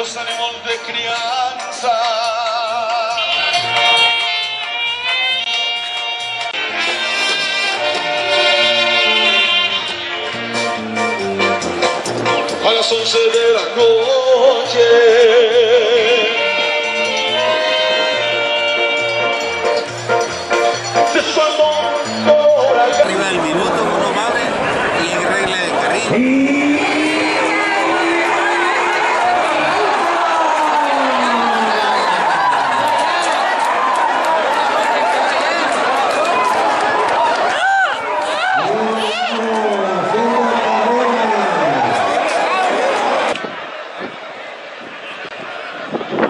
los ánimos de crianza. A las once de la noche. You.